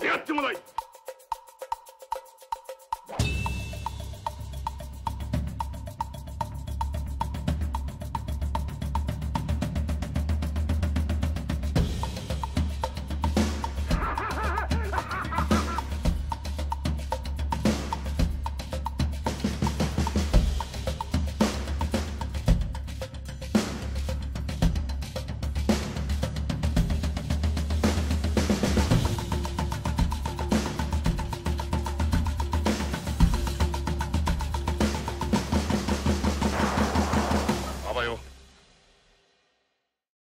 出会ってもない。